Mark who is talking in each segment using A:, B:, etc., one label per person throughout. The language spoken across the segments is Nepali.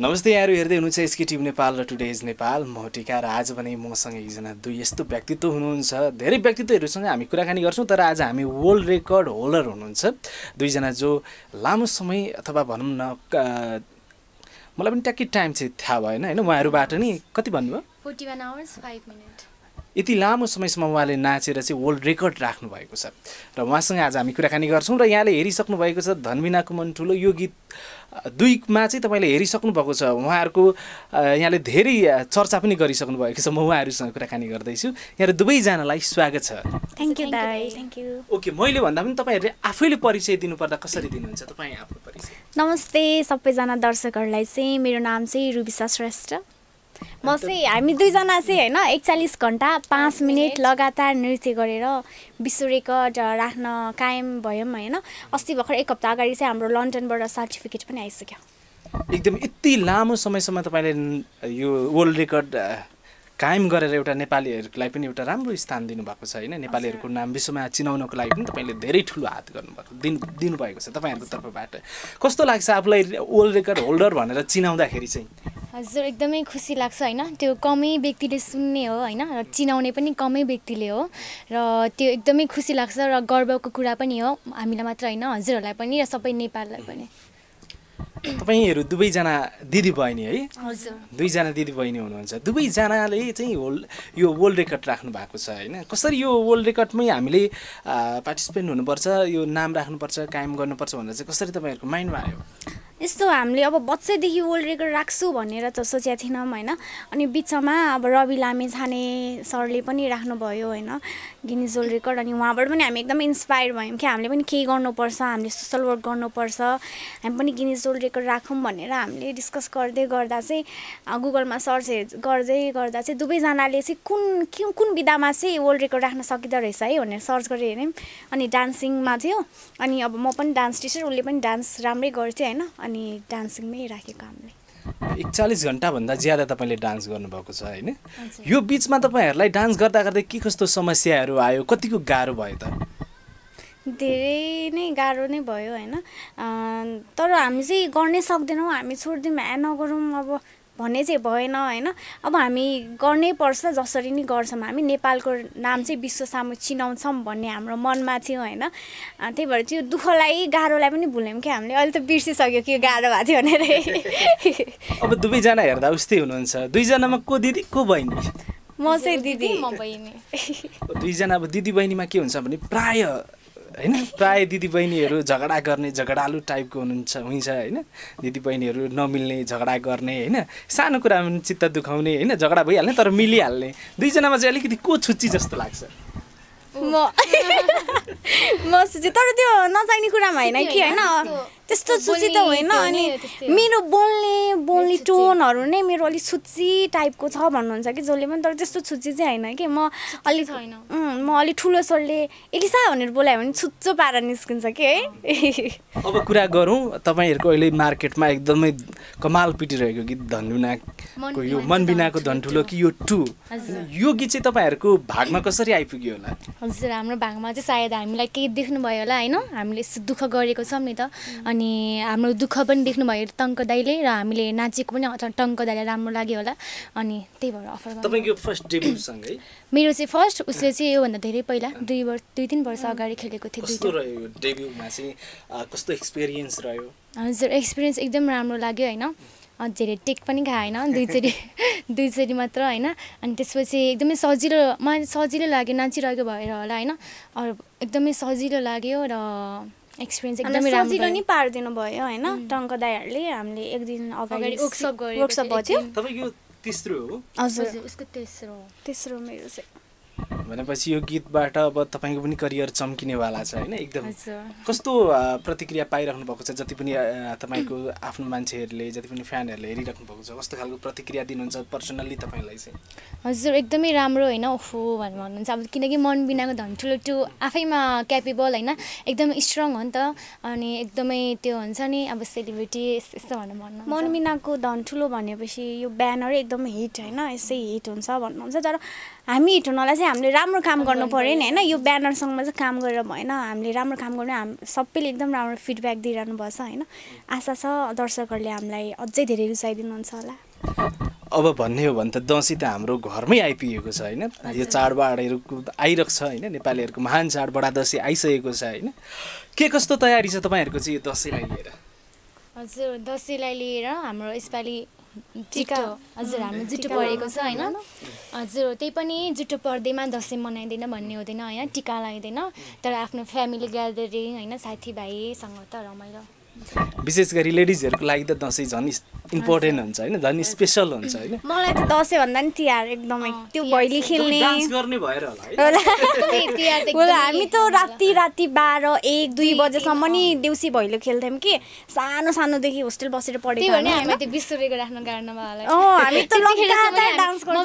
A: नमस्ते यहाँहरू हेर्दै हुनुहुन्छ एसके टिभी नेपाल र टुडेज नेपाल। म टिका र आज भने मसँग एकजना दुई यस्तो व्यक्तित्व हुनुहुन्छ। धेरै व्यक्तित्वहरूसँग हामी कुराकानी गर्छौँ तर आज हामी वर्ल्ड रेकर्ड होल्डर हुनुहुन्छ। दुईजना जो लामो समय अथवा भनौँ न मलाई पनि ट्याक्कै टाइम चाहिँ थाहा भएन होइन? उहाँहरूबाट नि कति भन्नुभयो?
B: Forty one hours five minute
A: यति लामो समयसम्म उहाँले नाचेर चाहिँ वर्ल्ड रेकर्ड राख्नु भएको छ। र उहाँसँग आज हामी कुराकानी गर्छौँ र यहाँले हेरिसक्नु भएको छ धनबिनाको मन ठुलो। यो गीत दुईमा चाहिँ तपाईँले हेरिसक्नु भएको छ। उहाँहरूको यहाँले धेरै चर्चा पनि गरिसक्नु भएको छ। म उहाँहरूसँग कुराकानी गर्दैछु। यहाँहरू दुवैजनालाई स्वागत छ।
C: थ्याङ्क यू दाई। थ्याङ्क यू
A: ओके मैले भन्दा पनि तपाईँहरूले आफैले परिचय दिनुपर्दा कसरी दिनुहुन्छ? तपाईँ आफ्नो परिचय।
C: नमस्ते सबैजना दर्शकहरूलाई चाहिँ मेरो नाम चाहिँ रुबिसा श्रेष्ठ। म चाहिँ हामी दुईजना चाहिँ होइन एकचालिस घन्टा पाँच मिनट। लगातार नृत्य गरेर विश्व रेकर्ड राख्न कायम भयौँ होइन। अस्ति भर्खर एक हप्ता अगाडि चाहिँ हाम्रो लन्डनबाट सर्टिफिकेट पनि आइसक्यो।
A: एकदम यति लामो समयसम्म तपाईँले यो वर्ल्ड रेकर्ड कायम गरेर एउटा नेपालीहरूलाई पनि एउटा राम्रो स्थान दिनुभएको छ होइन। नेपालीहरूको नाम विश्वमा चिनाउनको लागि पनि तपाईँले धेरै ठुलो हात गर्नुभएको दिनु दिनुभएको छ तपाईँहरूको तर्फबाट। कस्तो लाग्छ आफूलाई वर्ल्ड रेकर्ड होल्डर भनेर चिनाउँदाखेरि चाहिँ?
B: हजुर एकदमै खुसी लाग्छ होइन? त्यो कमै व्यक्तिले सुन्ने हो होइन? र चिनाउने पनि कमै व्यक्तिले हो। र त्यो एकदमै खुसी लाग्छ र गर्वको कुरा पनि हो हामीलाई मात्र होइन हजुरहरूलाई पनि र सबै नेपाललाई पनि।
A: तपाईँहरू दुवैजना दिदी बहिनी है?
B: हजुर।
A: दुईजना दिदी बहिनी हुनुहुन्छ। दुवैजनाले चाहिँ होल यो वर्ल्ड रेकर्ड राख्नु भएको छ होइन? कसरी यो वर्ल्ड रेकर्डमै हामीले पार्टिसिपेन्ट हुनुपर्छ यो नाम राख्नुपर्छ कायम गर्नुपर्छ भनेर चाहिँ कसरी तपाईँहरूको माइन्डमा आयो
C: यस्तो हामीले अब बच्चैदेखि वर्ल्ड रेकर्ड राख्छु भनेर त सोचेका थिएनौँ होइन। अनि बिचमा अब रवि लामे छाने सरले पनि राख्नुभयो होइन गिनिज वर्ल्ड रेकर्ड। अनि उहाँबाट पनि हामी एकदमै इन्सपायर भयौँ कि हामीले पनि केही गर्नुपर्छ हामीले सोसल वर्क गर्नुपर्छ। हामी पनि गिनिज वर्ल्ड रेकर्ड राखौँ भनेर हामीले डिस्कस गर्दै गर्दा चाहिँ गुगलमा सर्च गर्दै गर्दा चाहिँ दुवैजनाले चाहिँ कुन कुन विधामा चाहिँ वर्ल्ड रेकर्ड राख्न सकिँदो रहेछ है भनेर सर्च गरेर हेऱ्यौँ। अनि डान्सिङमा थियो। अनि अब म पनि डान्स टिचर उसले पनि डान्स राम्रै गर्थ्यो होइन। अनि डान्सिङमै राखेको हामीले।
A: एकचालिस घन्टाभन्दा ज्यादा तपाईँले डान्स गर्नुभएको छ होइन? यो बिचमा तपाईँहरूलाई डान्स गर्दा गर्दै के कस्तो समस्याहरू आयो? कतिको गाह्रो भयो त?
C: धेरै नै गाह्रो नै भयो होइन। तर हामी चाहिँ गर्नै सक्दैनौँ। हामी छोडिदिउँ ए नगरौँ अब भन्ने चाहिँ भएन होइन? अब हामी गर्नै पर्छ जसरी नै गर्छौँ। हामी नेपालको नाम चाहिँ विश्व सामु चिनाउँछौँ भन्ने हाम्रो मनमा थियो होइन? त्यही भएर त्यो दुःखलाई गाह्रोलाई पनि भुल्यौँ कि हामीले। अहिले त बिर्सिसक्यो कि गाह्रो भएको थियो भनेर।
A: अब दुवैजना हेर्दा उस्तै हुनुहुन्छ। दुईजनामा को दिदी को बहिनी?
C: म चाहिँ दिदी।
B: म बहिनी।
A: दुईजना अब दिदी बहिनीमा के हुन्छ भने प्राय होइन? प्राय दिदी बहिनीहरू झगडा गर्ने झगडालु टाइपको हुनुहुन्छ हुन्छ होइन? दिदी बहिनीहरू नमिल्ने झगडा गर्ने होइन? सानो कुरामा चित्त दुखाउने होइन? झगडा भइहाल्ने तर मिलिहाल्ने। दुईजनामा चाहिँ अलिकति को छुच्ची जस्तो लाग्छ?
C: म म तर त्यो नचाहिने कुरामा होइन कि होइन? त्यस्तो सुची त होइन अनि मेरो बोल्ने बोल्ने टोनहरू नै मेरो अलिक छुच्ची टाइपको छ भन्नुहुन्छ कि जसले पनि तर त्यस्तो छुच्ची चाहिँ होइन कि म अलिक म अलिक ठुलो स्वरले एलिसा भनेर बोलायो भने छुच्चो पारा निस्किन्छ कि है।
A: अब कुरा गरौँ तपाईँहरूको अहिले मार्केटमा एकदमै कमाल पिटिरहेको गीत धनबिनाको यो मनबिनाको धन ठुलो। कि यो टु? यो गीत चाहिँ तपाईँहरूको भागमा कसरी आइपुग्यो होला?
B: हजुर हाम्रो भागमा चाहिँ सायद हामीलाई केही देख्नुभयो होला होइन? हामीले यस्तो दुःख गरेको छौँ नि त। अनि हाम्रो दुःख पनि देख्नुभयो टङ्क दाइले र हामीले नाचेको पनि टङ्क दाइलाई राम्रो लाग्यो होला। अनि त्यही भएर अफर
A: तपाईँको फर्स्ट डेब्युसँग
B: मेरो चाहिँ फर्स्ट उसले चाहिँ योभन्दा धेरै पहिला दुई वर्ष दुई तिन वर्ष अगाडि खेलेको थियो
A: डेब्युमा चाहिँ? कस्तो एक्सपिरियन्स रह्यो?
B: हजुर एक्सपिरियन्स एकदम राम्रो लाग्यो होइन। धेरै टेक पनि खाएन दुईचोटि दुईचोटि मात्र होइन। अनि त्यसपछि एकदमै सजिलो मलाई सजिलो लाग्यो नाचिरहेको भएर होला होइन। अरू एकदमै सजिलो लाग्यो र एक्सपिरियन्स एकदमै राम्रो
C: सजिलो। नि पारिदिनु भयो होइन? टङ्क दाईहरूले हामीले एक दिन अगाडि
B: वर्कसप
C: वर्कसप भयो
B: एक
A: तपाईँको यो तेस्रो हो?
C: हजुर।
B: हजुर उसको तेस्रो
C: तेस्रो मेरो चाहिँ।
A: भनेपछि यो गीतबाट अब तपाईँको पनि करियर चम्किनेवाला छ होइन एकदम। कस्तो प्रतिक्रिया पाइराख्नु भएको छ? जति पनि तपाईँको आफ्नो मान्छेहरूले जति पनि फ्यानहरूले हेरिराख्नु भएको छ कस्तो खालको प्रतिक्रिया दिनुहुन्छ पर्सनल्ली तपाईँलाई चाहिँ?
B: हजुर एकदमै राम्रो होइन ओफो भनेर भन्नुहुन्छ। अब किनकि मन बिनाको धन ठुलो टु आफैमा क्यापेबल होइन एकदमै स्ट्रङ हो नि त। अनि एकदमै त्यो हुन्छ नि अब सेलिब्रिटी यस्तो भनेर भन्नु
C: मनमिनाको धन ठुलो भनेपछि यो ब्यानरै एकदम हिट होइन यसै हिट हुन्छ भन्नुहुन्छ। तर हामी हिट हुनलाई चाहिँ हामीले राम्रो काम गर्नु पऱ्यो नि होइन? यो ब्यानरसँगमा चाहिँ काम गरेर भएन हामीले राम्रो काम गर्नु हाम सबैले एकदम राम्रो फिडब्याक दिइरहनु पर्छ होइन? आशा छ दर्शकहरूले हामीलाई अझै धेरै रुचाइदिनुहुन्छ होला।
A: अब भन्ने हो भने त दसैँ त हाम्रो घरमै आइपुगेको छ होइन? यो चाडबाडहरू आइरहेको छ होइन? नेपालीहरूको महान चाड बडा दसैँ आइसकेको छ होइन? के कस्तो तयारी छ तपाईँहरूको चाहिँ यो दसैँलाई लिएर?
B: हजुर दसैँलाई लिएर हाम्रो यसपालि टिका हजुर हाम्रो जुठो परेको छ होइन? हजुर त्यही पनि जुठो पर्दैमा दसैँ मनाइँदैन भन्ने हुँदैन होइन? टिका लगाइँदैन तर आफ्नो फ्यामिली ग्यादरिङ होइन? साथीभाइसँग त रमाइलो।
A: विशेष गरी लेडिजहरूको लागि त दसैँ झन् इम्पोर्टेन्ट हुन्छ होइन झन् स्पेसल हुन्छ होइन।
C: मलाई त दसैँ भन्दा नि तिहार एकदमै त्यो भैली खेल्ने।
A: डान्स गर्ने भएर होला है
C: होला।
B: एकदमै तिहार त
C: होला,
B: एकदमै
C: हामी त राति राति बाह्र एक दुई बजेसम्म नि देउसी भैलो खेल्थ्यौँ कि। सानो सानोदेखि होस्टेल बसेर पढेको हामी
B: राख्न
C: हामी त डान्स
B: घर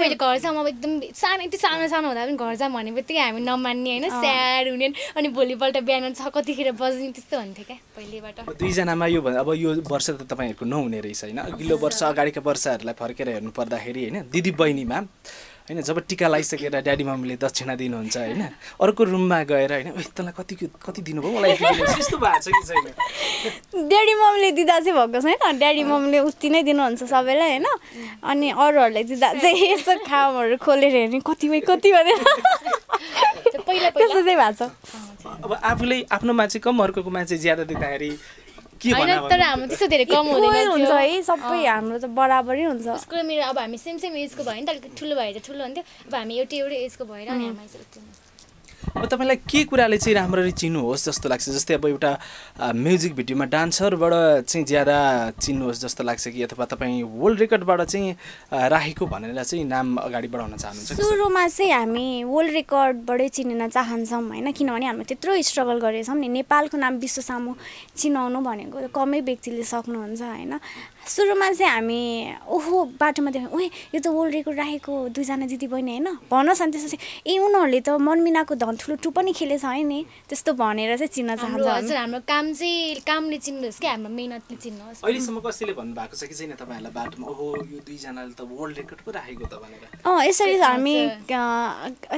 B: अब एकदम सानो यति सानो सानो हुँदा पनि घर जाउँ भने बित्तिकै हामी नमान्ने होइन स्याड हुने अनि भोलिपल्ट बिहान छ कतिखेर बज्ने त्यस्तो हुन्थ्यो क्या पहिलेबाट
A: दुईजनामा यो अब यो वर्ष त तपाईँहरूको नहुने रहेछ होइन? अघिल्लो वर्ष अगाडिका वर्षहरूलाई फर्केर हेर्नु पर्दाखेरि होइन? दिदी बहिनीमा होइन? जब टिका लगाइसकेर ड्याडी मम्मीले दक्षिणा दिनुहुन्छ होइन? अर्को रुममा गएर होइन? "ओइ, तँलाई कति कति दिनुभयो? मलाई यति दिनुहोस्।" यस्तो भएको छ कि छैन?
C: ड्याडी मम्मीले दिँदा चाहिँ भएको छैन। ड्याडी मम्मीले उति नै दिनुहुन्छ सबैलाई होइन? अनि अरूहरूलाई दिँदा चाहिँ यसो खामहरू खोलेर हेर्ने कति भए कति भनेर। त्यस्तो चाहिँ भएको छ।
A: अब आफूले आफ्नोमा चाहिँ कम अर्कोमा चाहिँ ज्यादा दिँदाखेरि
B: तर हाम्रो त्यस्तो धेरै कम हुँदैन
C: हुन्छ है सबै हाम्रो त बराबरै हुन्छ।
B: उसको मेरो अब हामी सेम सेम एजको भयो नि त अलिकति ठुलो भएर ठुलो हुन्थ्यो। अब हामी एउटै एउटै एजको भएर अनि हामी।
A: अब तपाईँलाई के कुराले चाहिँ राम्ररी चिन्नुहोस् जस्तो लाग्छ? जस्तै अब एउटा म्युजिक भिडियोमा डान्सरबाट चाहिँ ज्यादा चिन्नुहोस् जस्तो लाग्छ कि? अथवा तपाईँ वर्ल्ड रेकर्डबाट चाहिँ राखेको भनेर चाहिँ नाम अगाडि बढाउन चाहनुहुन्छ?
C: सुरुमा चाहिँ हामी वर्ल्ड रेकर्डबाटै चिनिन चाहन्छौँ होइन? किनभने हामीले त्यत्रो स्ट्रगल गरेछौँ नि। नेपालको नाम विश्व सामु चिनाउनु भनेको कमै व्यक्तिले सक्नुहुन्छ होइन? सुरुमा चाहिँ हामी ओहो बाटोमा देख्यौँ ओए यो त वर्ल्ड रेकर्ड राखेको दुईजना दिदी बहिनी होइन? भनोस् न त्यसपछि ए उनीहरूले त मनमिनाको धन ठुलो टु पनि खेलेछ है नि? त्यस्तो भनेर चाहिँ चिन्न चाहन्छ।
B: हजुर हाम्रो काम चाहिँ कामले चिन्नुहोस् क्या हाम्रो मेहनतले चिन्नुहोस्।
A: अहिलेसम्म कसैले भन्नुभएको छ कि छैन तपाईँहरूलाई बाटोमा? ओहो यो दुईजनाले त वर्ल्ड रेकर्ड पो राखेको त भनेर।
C: अँ यसरी हामी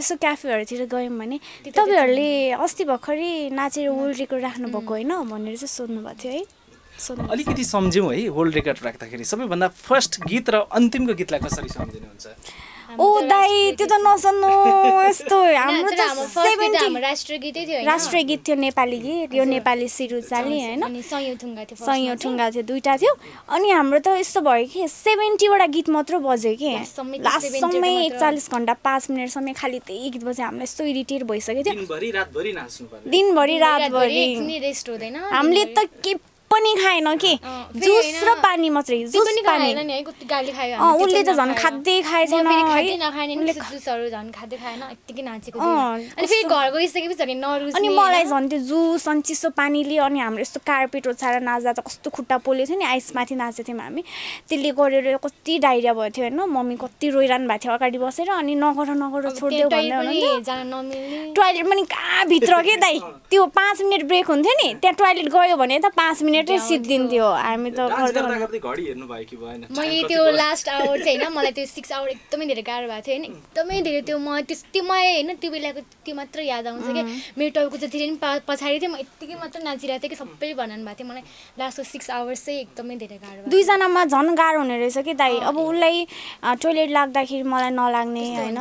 C: यसो क्याफेहरूतिर गयौँ भने तपाईँहरूले अस्ति भर्खरै नाचेर वर्ल्ड रेकर्ड राख्नुभएको होइन भनेर चाहिँ सोध्नु भएको थियो है।
A: अलिकति सम्झ्यौँ है वर्ल्ड रेकर्ड राख्दाखेरि। सबैभन्दा फर्स्ट गीत र अन्तिमको गीतलाई कसरी सम्झिनुहुन्छ?
C: ओ दाई त्यो त नसन्नु यस्तो हाम्रो त
B: राष्ट्रिय गीतै थियो होइन?
C: राष्ट्रिय गीत थियो नेपाली गीत यो नेपाली सिरुचाली होइन।
B: अनि सयौँ।
C: ठुङ्गा थियो दुइटा थियो अनि हाम्रो त यस्तो भयो कि सेभेन्टीवटा गीत मात्र बज्यो कि।
B: लास्टसम्मै त्यो
C: लास्टसम्मै
B: 70 मात्र।
C: एकचालिस घन्टा पाँच मिनटसम्म खालि त्यही गीत बज्यो। हामीलाई यस्तो इरिटेट भइसकेको थियो।
A: दिनभरि रातभरि नाच्नु पर्ने।
C: दिनभरि
B: रातभरि
C: रातभरि।
B: एकछिन नि रेस्ट हुँदैन।
C: हामीले त के पनि खाएन कि। जुस र पानी मात्रै जुस
B: पनि
C: उसले त झन्। खाँदै खाएछ
B: अनि
C: मलाई झन् त्यो जुस अनि चिसो पानीले अनि हाम्रो यस्तो कार्पेट ओछाएर नाच्दा त कस्तो खुट्टा पोलेको थियो नि आइसमाथि नाचेको थियौँ हामी। त्यसले गरेर कति डाइरिया भएको थियो होइन। मम्मी कति रोइरहनु भएको थियो अगाडि बसेर अनि नगर नगर
B: नमिल्ने।
C: टोइलेट पनि कहाँ भित्र के दाइ? त्यो पाँच मिनट ब्रेक हुन्थ्यो नि त्यहाँ टोइलेट गयो भने त पाँच मिनटै सिद्धिन्थ्यो हामी त
B: मैले त्यो? लास्ट आवर चाहिँ होइन मलाई त्यो सिक्स आवर एकदमै धेरै गाह्रो भएको थियो होइन। एकदमै धेरै त्यो म त्यस त्यो म होइन त्यो बेलाको त्यो मात्र याद आउँछ कि मेरो टाउको जति पनि पा पछाडि थियो म यत्तिकै मात्र नाचिरहेको थिएँ कि सबैले भनाउनु भएको थियो। मलाई लास्टको सिक्स आवर्स चाहिँ एकदमै धेरै गाह्रो
C: दुईजनामा झन् गाह्रो हुने रहेछ कि दाइ अब उसलाई टोइलेट लाग्दाखेरि मलाई नलाग्ने। होइन।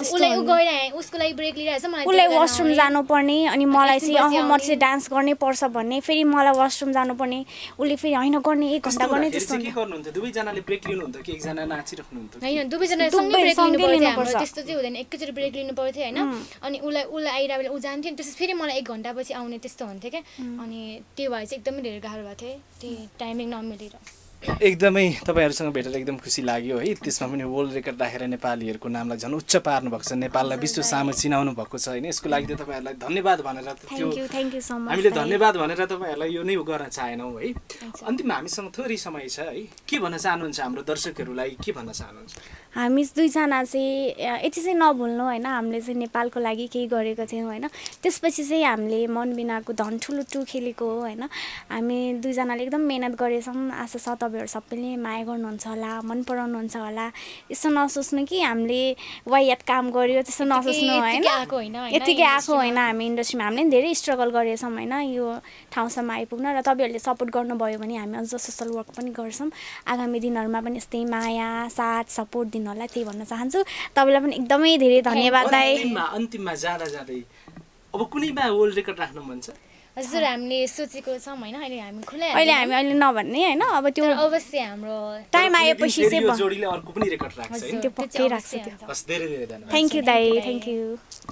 B: उसलाई। गइरहेको उसको लागि ब्रेक लिइरहेको छ मलाई
C: उसलाई वासरुम। जानुपर्ने अनि मलाई चाहिँ अह म। चाहिँ डान्स गर्नै पर्छ भन्ने फेरि मलाई वासरुम जानुपर्ने उसले फेरि होइन गर्ने एक घन्टा गर्ने त्यस्तो
A: दुवैजनाले ब्रेक लिनुहुन्थ्यो कि एकजना नाचिराख्नुहुन्थ्यो कि?
B: होइन दुवैजना सँगै
C: दुवै
B: ब्रेक
C: सँगै
B: लिनु पर्थ्यो
C: लिनुपर्छ।
B: त्यस्तो चाहिँ हुँदैन। एकैचोटि ब्रेक लिनु पर्थ्यो होइन अनि उसलाई उसलाई आइरहेको बेला ऊ जान्थ्यो नि त्यसपछि फेरि मलाई एक घन्टापछि आउने त्यस्तो हुन्थ्यो क्या। अनि त्यो भए चाहिँ एकदमै धेरै गाह्रो भएको थियो त्यही टाइमिङ नमिलेर।
A: एकदमै तपाईँहरूसँग भेटेर एकदम खुसी लाग्यो है। त्यसमा पनि वर्ल्ड रेकर्ड राखेर नेपालीहरूको नामलाई झन् उच्च पार्नु भएको छ। नेपाललाई विश्व सामु चिनाउनु भएको छ होइन। यसको लागि त तपाईँहरूलाई धन्यवाद भनेर त्यो हामीले धन्यवाद भनेर तपाईँहरूलाई यो नै गर्न चाहेनौँ है। अन्तिममा हामीसँग थोरै समय छ है। के भन्न चाहनुहुन्छ हाम्रो दर्शकहरूलाई? के भन्न चाहनुहुन्छ?
C: हामी दुईजना चाहिँ यति चाहिँ नभुल्नु होइन हामीले चाहिँ नेपालको लागि केही गरेको थियौँ होइन। त्यसपछि चाहिँ हामीले मन बिनाको धन ठुलो टु खेलेको हो होइन। हामी दुईजनाले एकदम मिहिनेत गरेछौँ आशा छ तपाईँ तपाईँहरू सबैले माया गर्नुहुन्छ होला मन पराउनुहुन्छ होला। यस्तो नसोच्नु कि हामीले वायात काम गऱ्यो त्यस्तो नसोच्नु होइन।
B: यत्तिकै आएको होइन,
C: हामी इन्डस्ट्रीमा हामीले धेरै स्ट्रगल गरेछौँ होइन यो ठाउँसम्म आइपुग्न र तपाईँहरूले सपोर्ट गर्नुभयो भने हामी अझ सोसल वर्क पनि गर्छौँ। आगामी दिनहरूमा पनि यस्तै माया साथ सपोर्ट दिनु होला त्यही भन्न चाहन्छु। तपाईँलाई पनि एकदमै धेरै धन्यवाद दाई।
A: अन्तिममा अन्तिममा जाँदा जाँदै अब कुनैमा वर्ल्ड रेकर्ड राख्नु मन छ?
B: हजुर हामीले सोचेको छौँ होइन अहिले हामी खुलै
C: अहिले हामी अहिले नभन्ने होइन अब त्यो
B: तर अवश्य हाम्रो
C: टाइम आएपछि चाहिँ
A: जोडीले अर्को पनि रेकर्ड राख्छ
C: त्यो पक्कै राख्छ त्यो।
A: धेरै धेरै धन्यवाद।
C: थ्याङ्क यू
B: दाई।
C: Thank you